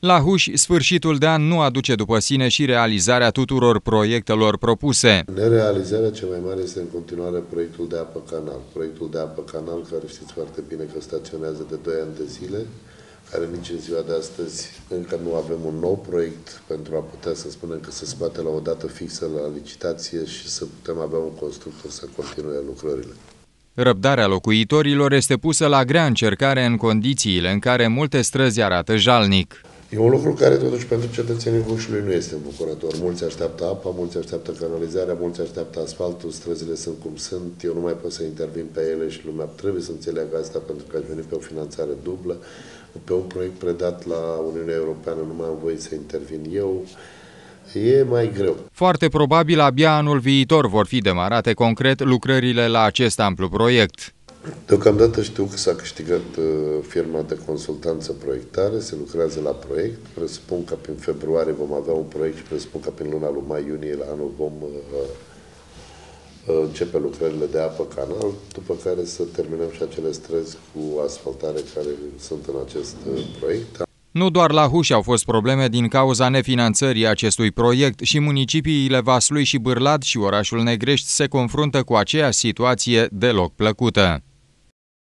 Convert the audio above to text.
La Huș, sfârșitul de an nu aduce după sine și realizarea tuturor proiectelor propuse. Nerealizarea cea mai mare este în continuare proiectul de apă canal. Proiectul de apă canal, care știți foarte bine că staționează de 2 ani de zile, care nici în ziua de astăzi încă nu avem un nou proiect pentru a putea să spunem că se scoate la o dată fixă la licitație și să putem avea un constructor să continue lucrările. Răbdarea locuitorilor este pusă la grea încercare în condițiile în care multe străzi arată jalnic. E un lucru care totuși pentru cetățenii Bușului nu este îmbucurător. Mulți așteaptă apa, mulți așteaptă canalizarea, mulți așteaptă asfaltul, străzile sunt cum sunt, eu nu mai pot să intervin pe ele și lumea trebuie să înțeleagă asta pentru că aș veni pe o finanțare dublă. Pe un proiect predat la Uniunea Europeană nu mai am voie să intervin eu. E mai greu. Foarte probabil abia anul viitor vor fi demarate concret lucrările la acest amplu proiect. Deocamdată știu că s-a câștigat uh, firma de consultanță proiectare, se lucrează la proiect, presupun că prin februarie vom avea un proiect și presupun că prin luna lui mai-iunie la anul vom uh, uh, începe lucrările de apă canal, după care să terminăm și acele străzi cu asfaltare care sunt în acest proiect. Nu doar la Huș au fost probleme din cauza nefinanțării acestui proiect și municipiile Vaslui și Bârlad și orașul Negrești se confruntă cu aceeași situație deloc plăcută.